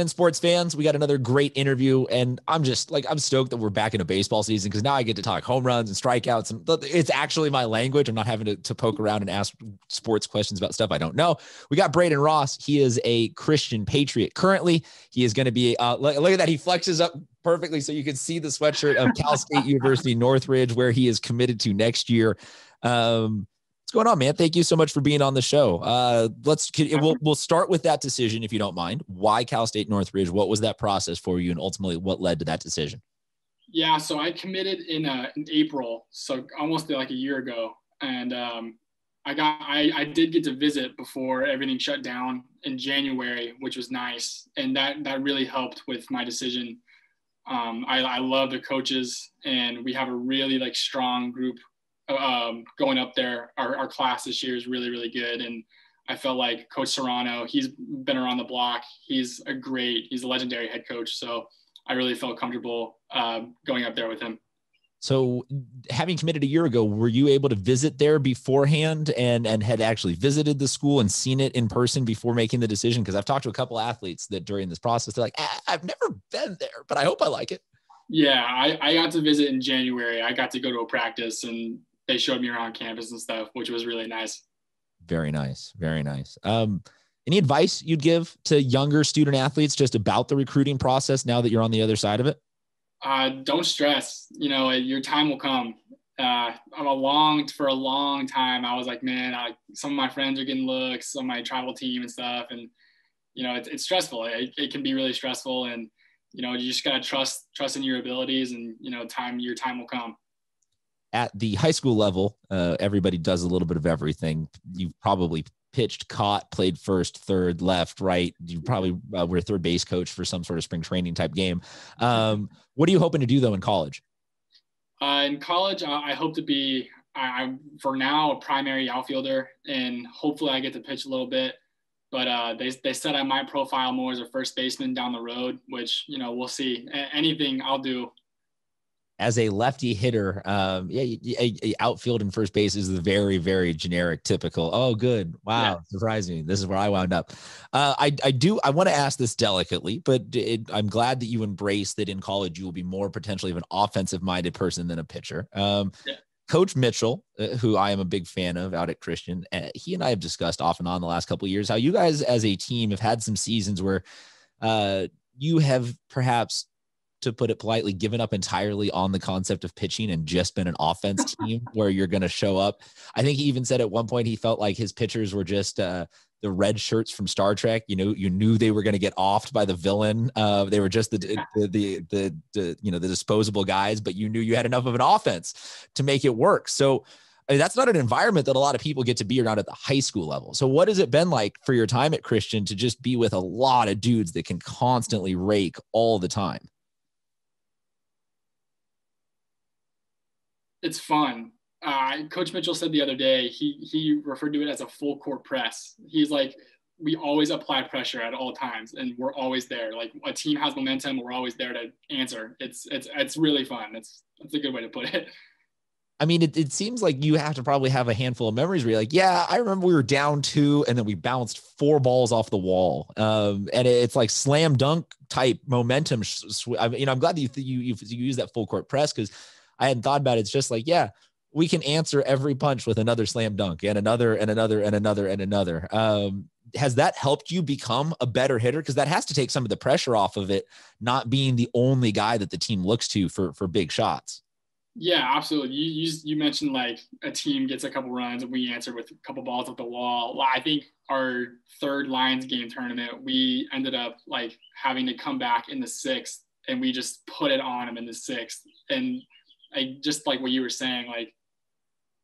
in sports fans, we got another great interview, and I'm just like I'm stoked that we're back into baseball season because now I get to talk home runs and strikeouts, and it's actually my language. I'm not having to, to poke around and ask sports questions about stuff I don't know. We got Braeden Ross. He is a Christian Patriot currently. He is going to be. Uh, look, look at that. He flexes up perfectly so you can see the sweatshirt of Cal State University Northridge, where he is committed to next year. Um, going on, man? Thank you so much for being on the show. Uh, let's we'll we'll start with that decision if you don't mind. Why Cal State Northridge? What was that process for you, and ultimately what led to that decision? Yeah, so I committed in, uh, in April, so almost like a year ago, and um, I got I, I did get to visit before everything shut down in January, which was nice, and that that really helped with my decision. Um, I, I love the coaches, and we have a really like strong group um, going up there. Our, our class this year is really, really good. And I felt like Coach Serrano, he's been around the block. He's a great, he's a legendary head coach. So I really felt comfortable uh, going up there with him. So, having committed a year ago, were you able to visit there beforehand and and had actually visited the school and seen it in person before making the decision? Because I've talked to a couple athletes that during this process, they're like, ah, "I've never been there, but I hope I like it." Yeah, I, I got to visit in January. I got to go to a practice, and they showed me around campus and stuff, which was really nice. Very nice. Very nice. Um, any advice you'd give to younger student athletes just about the recruiting process now that you're on the other side of it? Uh, don't stress. You know, your time will come. Uh, I'm a long for a long time. I was like, man, I, some of my friends are getting looks on my travel team and stuff, and you know, it's, it's stressful. It, it can be really stressful, and you know, you just gotta trust trust in your abilities, and you know, time your time will come at the high school level, uh, everybody does a little bit of everything. You've probably pitched, caught, played first, third, left, right. You probably uh, were a third base coach for some sort of spring training type game. Um, what are you hoping to do though in college? Uh, in college, I hope to be, I, am for now a primary outfielder, and hopefully I get to pitch a little bit. But uh, they, they said I might profile more as a first baseman down the road, which you know we'll see. A- anything I'll do as a lefty hitter, um, yeah, outfield and first base is the very, very generic, typical. Oh, good. Wow. Yeah. Surprising. This is where I wound up. Uh, I, I do, I want to ask this delicately, but it, I'm glad that you embrace that in college, you will be more potentially of an offensive minded person than a pitcher. Um, yeah. Coach Mitchell, uh, who I am a big fan of out at Christian, uh, he and I have discussed off and on the last couple of years how you guys as a team have had some seasons where uh, you have perhaps to put it politely, given up entirely on the concept of pitching and just been an offense team where you're going to show up. I think he even said at one point he felt like his pitchers were just uh, the red shirts from Star Trek. You know, you knew they were going to get offed by the villain. Uh, they were just the the, the the, the you know the disposable guys, but you knew you had enough of an offense to make it work. So. I mean, that's not an environment that a lot of people get to be around at the high school level. So, what has it been like for your time at Christian to just be with a lot of dudes that can constantly rake all the time? It's fun. Uh, Coach Mitchell said the other day he he referred to it as a full court press. He's like, we always apply pressure at all times, and we're always there. Like a team has momentum, we're always there to answer. It's it's it's really fun. It's that's a good way to put it. I mean, it, it seems like you have to probably have a handful of memories where you're like, yeah, I remember we were down two and then we bounced four balls off the wall. Um, and it's like slam dunk type momentum. I mean, you know, I'm glad that you, you, you, you use that full court press because I hadn't thought about it. It's just like, yeah, we can answer every punch with another slam dunk and another and another and another and another. Um, has that helped you become a better hitter? Because that has to take some of the pressure off of it, not being the only guy that the team looks to for for big shots. Yeah, absolutely. You, you, you mentioned like a team gets a couple runs and we answer with a couple balls at the wall. I think our third Lions game tournament, we ended up like having to come back in the sixth and we just put it on them in the sixth. And I just like what you were saying, like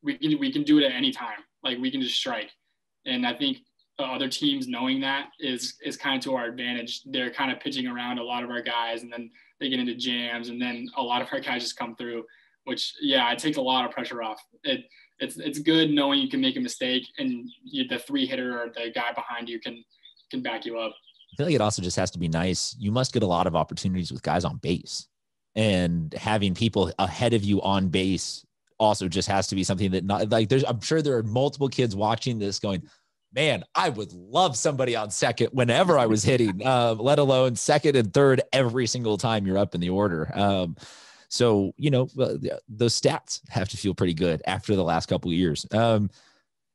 we can we can do it at any time. Like we can just strike, and I think other teams knowing that is is kind of to our advantage. They're kind of pitching around a lot of our guys, and then they get into jams, and then a lot of our guys just come through. Which yeah, it takes a lot of pressure off. It it's it's good knowing you can make a mistake, and you, the three hitter or the guy behind you can can back you up. I feel like it also just has to be nice. You must get a lot of opportunities with guys on base and having people ahead of you on base also just has to be something that not like there's I'm sure there are multiple kids watching this going, man, I would love somebody on second whenever I was hitting, uh, let alone second and third every single time you're up in the order. Um, so you know those stats have to feel pretty good after the last couple of years. Um,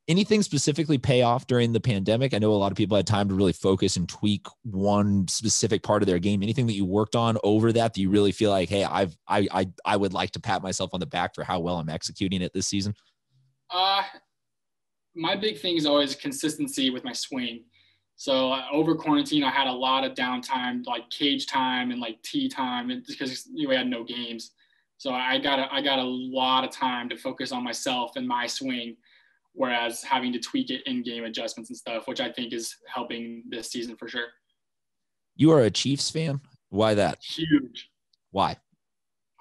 anything specifically pay off during the pandemic? I know a lot of people had time to really focus and tweak one specific part of their game. Anything that you worked on over that that you really feel like, hey, I've I I I would like to pat myself on the back for how well I'm executing it this season? Uh, my big thing is always consistency with my swing. So uh, over quarantine, I had a lot of downtime, like cage time and like tee time, and because we had no games. So I got a, I got a lot of time to focus on myself and my swing, whereas having to tweak it in game adjustments and stuff, which I think is helping this season for sure. You are a Chiefs fan. Why that? Huge. Why?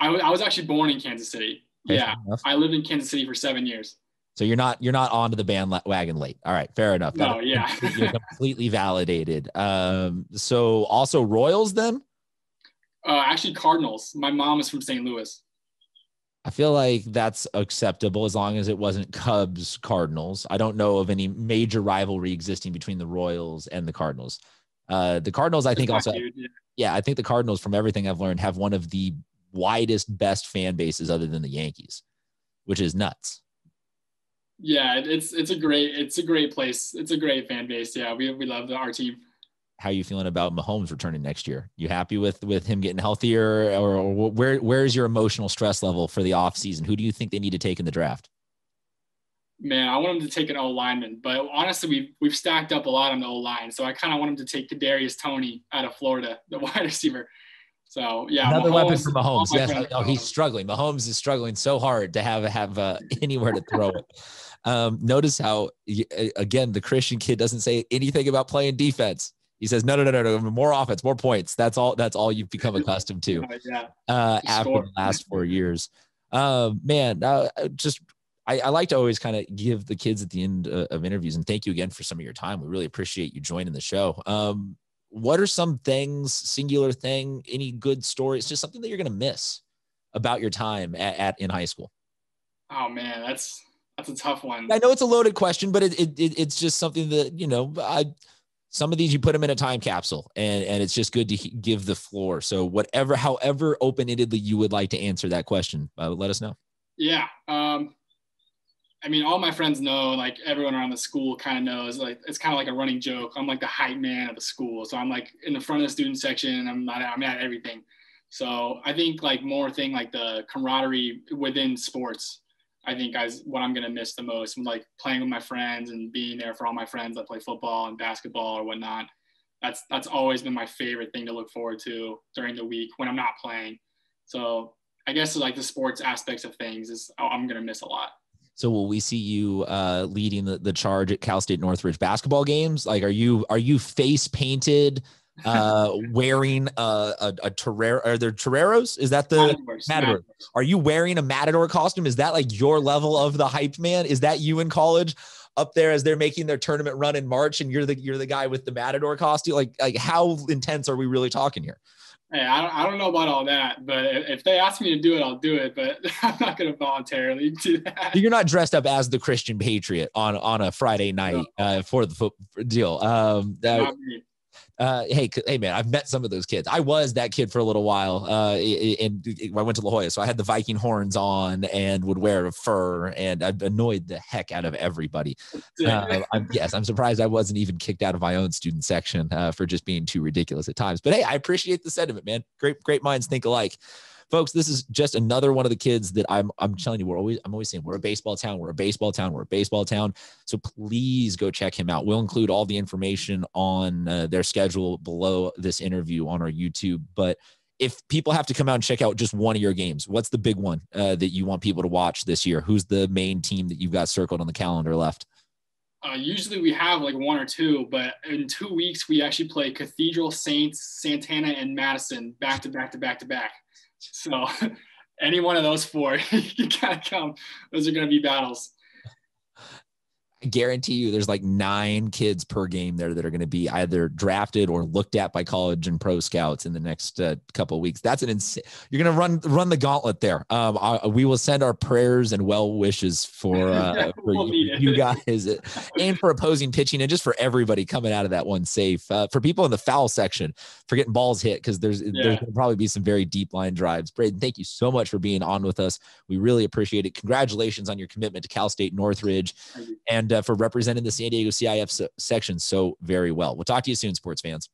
I, w- I was actually born in Kansas City. Yeah, I lived in Kansas City for seven years. So you're not you're not onto the bandwagon late. All right, fair enough. No, yeah, you're completely validated. Um, so also Royals then? Uh, actually, Cardinals. My mom is from St. Louis. I feel like that's acceptable as long as it wasn't Cubs Cardinals. I don't know of any major rivalry existing between the Royals and the Cardinals. Uh, the Cardinals, I think, also, yeah. yeah, I think the Cardinals, from everything I've learned, have one of the widest, best fan bases other than the Yankees, which is nuts yeah, it's it's a great it's a great place. It's a great fan base. Yeah, we we love the, our team. How you feeling about Mahomes returning next year? You happy with with him getting healthier, or, or where where is your emotional stress level for the offseason? Who do you think they need to take in the draft? Man, I want him to take an O lineman, but honestly, we've we've stacked up a lot on the O line, so I kind of want him to take Kadarius Toney out of Florida, the wide receiver. So yeah, another Mahomes, weapon for Mahomes. Yes, oh, he's struggling. Mahomes is struggling so hard to have have uh, anywhere to throw it. Um, notice how again the Christian kid doesn't say anything about playing defense. He says, "No, no, no, no, no, more offense, more points." That's all. That's all you've become accustomed to uh, after the last four years. Uh, man, uh, just I, I, like to always kind of give the kids at the end uh, of interviews, and thank you again for some of your time. We really appreciate you joining the show. Um, what are some things, singular thing, any good stories, just something that you're going to miss about your time at, at in high school? Oh man, that's that's a tough one. I know it's a loaded question, but it, it, it it's just something that you know. I some of these you put them in a time capsule, and and it's just good to give the floor. So whatever, however open endedly you would like to answer that question, uh, let us know. Yeah. Um, I mean, all my friends know, like everyone around the school kind of knows, like it's kind of like a running joke. I'm like the hype man of the school. So I'm like in the front of the student section. I'm not, I'm at everything. So I think like more thing like the camaraderie within sports I think is what I'm gonna miss the most. like playing with my friends and being there for all my friends that play football and basketball or whatnot. That's that's always been my favorite thing to look forward to during the week when I'm not playing. So I guess like the sports aspects of things is I'm gonna miss a lot. So will we see you uh, leading the, the charge at Cal State Northridge basketball games? Like, are you are you face painted? Uh, wearing a, a, a Torero. Are there Toreros? Is that the Matadors, Matador? Matadors. Are you wearing a Matador costume? Is that like your level of the hype man? Is that you in college? Up there as they're making their tournament run in March, and you're the you're the guy with the Matador costume. Like like how intense are we really talking here? Hey, I don't, I don't know about all that, but if they ask me to do it, I'll do it. But I'm not going to voluntarily do that. You're not dressed up as the Christian Patriot on on a Friday night no. uh, for the foot deal. Um, that, uh, hey, hey, man, I've met some of those kids. I was that kid for a little while, uh, and I went to La Jolla, so I had the Viking horns on and would wear a fur, and I annoyed the heck out of everybody. Uh, I'm, yes, I'm surprised I wasn't even kicked out of my own student section uh, for just being too ridiculous at times. But hey, I appreciate the sentiment, man. Great, great minds think alike folks, this is just another one of the kids that I'm I'm telling you, we're always I'm always saying we're a baseball town, we're a baseball town, we're a baseball town. So please go check him out. We'll include all the information on uh, their schedule below this interview on our YouTube. But if people have to come out and check out just one of your games, what's the big one uh, that you want people to watch this year? Who's the main team that you've got circled on the calendar left? Uh, usually we have like one or two, but in two weeks we actually play Cathedral Saints, Santana, and Madison back to back to back to back. So any one of those four, you gotta come. Those are gonna be battles. I guarantee you there's like nine kids per game there that are going to be either drafted or looked at by college and pro scouts in the next uh, couple of weeks. That's an insane. You're going to run run the gauntlet there. Um, I, we will send our prayers and well wishes for, uh, for we'll you, you, guys and for opposing pitching and just for everybody coming out of that one safe. Uh, for people in the foul section, for getting balls hit because there's yeah. there's going to probably be some very deep line drives. Braeden, thank you so much for being on with us. We really appreciate it. Congratulations on your commitment to Cal State Northridge and uh, for representing the San Diego CIF section so very well. We'll talk to you soon, sports fans.